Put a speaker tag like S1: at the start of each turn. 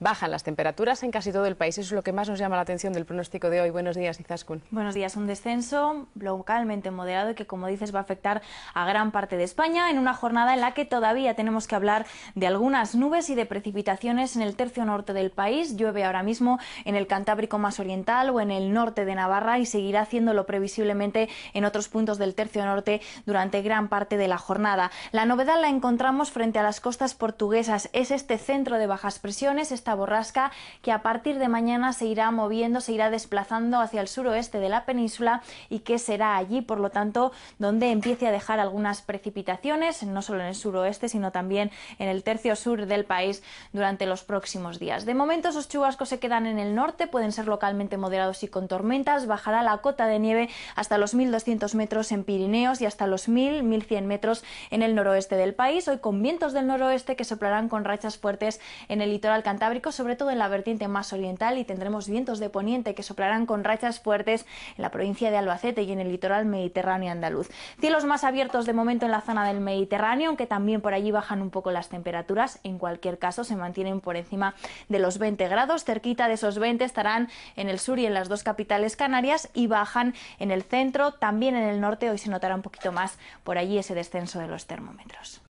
S1: bajan las temperaturas en casi todo el país. Eso es lo que más nos llama la atención del pronóstico de hoy. Buenos días, Izaskun.
S2: Buenos días. Un descenso localmente moderado y que, como dices, va a afectar a gran parte de España en una jornada en la que todavía tenemos que hablar de algunas nubes y de precipitaciones en el tercio norte del país. Llueve ahora mismo en el Cantábrico más oriental o en el norte de Navarra y seguirá haciéndolo previsiblemente en otros puntos del tercio norte durante gran parte de la jornada. La novedad la encontramos frente a las costas portuguesas. Es este centro de bajas presiones, esta borrasca, que a partir de mañana se irá moviendo, se irá desplazando hacia el suroeste de la península y que será allí, por lo tanto, donde empiece a dejar algunas precipitaciones, no solo en el suroeste, sino también en el tercio sur del país durante los próximos días. De momento, esos chubascos se quedan en el norte, pueden ser localmente moderados y con tormentas. Bajará la cota de nieve hasta los 1.200 metros en Pirineos y hasta los 1.000, 1.100 metros en el noroeste del país. Hoy con vientos del noroeste que soplarán con rachas fuertes en el litoral cantábrico, sobre todo en la vertiente más oriental, y tendremos vientos de poniente que soplarán con rachas fuertes en la provincia de Albacete y en el litoral mediterráneo andaluz. Cielos más abiertos de momento en la zona del Mediterráneo, aunque también por allí bajan un poco las temperaturas. En cualquier caso, se mantienen por encima de los 20 grados. Cerquita de esos 20 estarán en el sur y en las dos capitales canarias y bajan en el centro, también en el norte. Hoy se notará un poquito más por allí ese descenso de los termómetros.